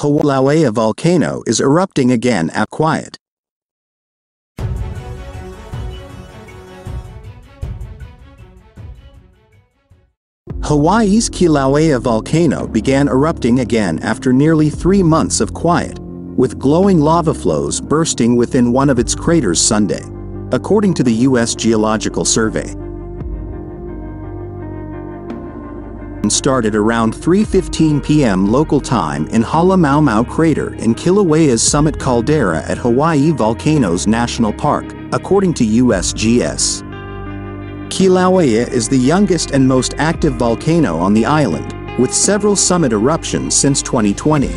Kilauea volcano is erupting again at quiet. Hawaii's Kilauea volcano began erupting again after nearly three months of quiet, with glowing lava flows bursting within one of its craters Sunday, according to the U.S. Geological Survey. Started around 3.15 p.m. local time in Halemaumau crater in Kilauea's summit caldera at Hawaii Volcanoes National Park, according to USGS. Kilauea is the youngest and most active volcano on the island, with several summit eruptions since 2020.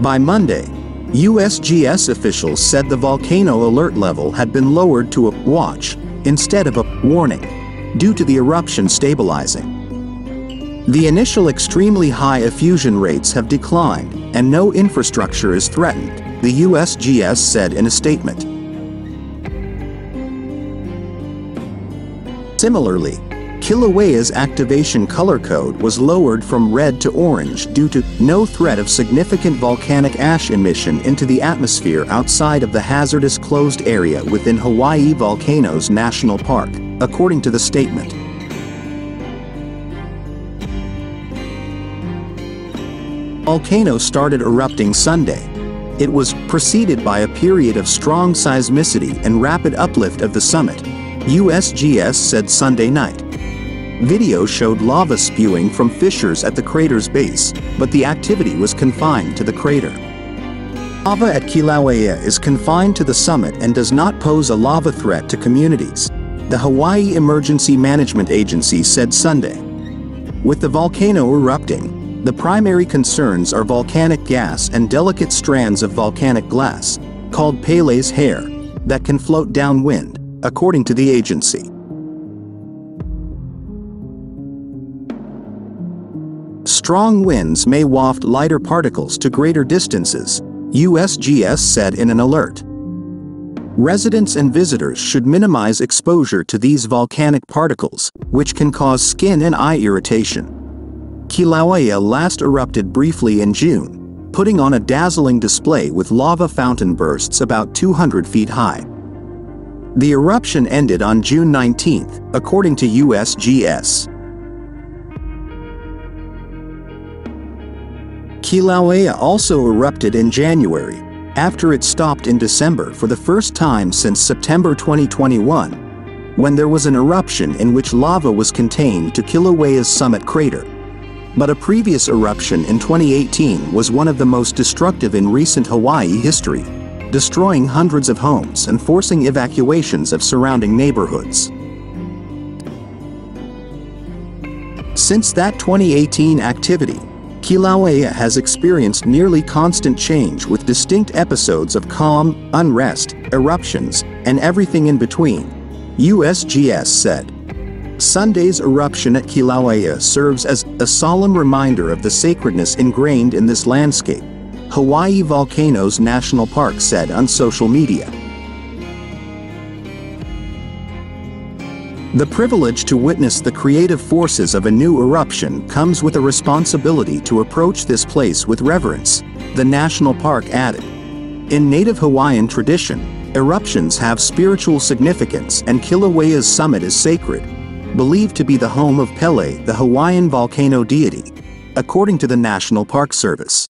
By Monday, USGS officials said the volcano alert level had been lowered to a watch instead of a warning due to the eruption stabilizing. The initial extremely high effusion rates have declined and no infrastructure is threatened the USGS said in a statement. Similarly, Kilauea's activation color code was lowered from red to orange due to no threat of significant volcanic ash emission into the atmosphere outside of the hazardous closed area within Hawaii Volcanoes National Park, according to the statement. Volcano started erupting Sunday, it was preceded by a period of strong seismicity and rapid uplift of the summit, USGS said Sunday night. Video showed lava spewing from fissures at the crater's base, but the activity was confined to the crater. Lava at Kilauea is confined to the summit and does not pose a lava threat to communities, the Hawaii Emergency Management Agency said Sunday. With the volcano erupting, the primary concerns are volcanic gas and delicate strands of volcanic glass, called Pele's hair, that can float downwind, according to the agency. Strong winds may waft lighter particles to greater distances, USGS said in an alert. Residents and visitors should minimize exposure to these volcanic particles, which can cause skin and eye irritation. Kilauea last erupted briefly in June, putting on a dazzling display with lava fountain bursts about 200 feet high. The eruption ended on June 19, according to USGS. Kilauea also erupted in January, after it stopped in December for the first time since September 2021, when there was an eruption in which lava was contained to Kilauea's summit crater. But a previous eruption in 2018 was one of the most destructive in recent Hawaii history, destroying hundreds of homes and forcing evacuations of surrounding neighborhoods. Since that 2018 activity, Kilauea has experienced nearly constant change with distinct episodes of calm, unrest, eruptions, and everything in between, USGS said. Sunday's eruption at Kilauea serves as a solemn reminder of the sacredness ingrained in this landscape, Hawaii Volcanoes National Park said on social media. The privilege to witness the creative forces of a new eruption comes with a responsibility to approach this place with reverence, the national park added. In native Hawaiian tradition, eruptions have spiritual significance and Kilauea's summit is sacred, believed to be the home of Pele, the Hawaiian volcano deity, according to the National Park Service.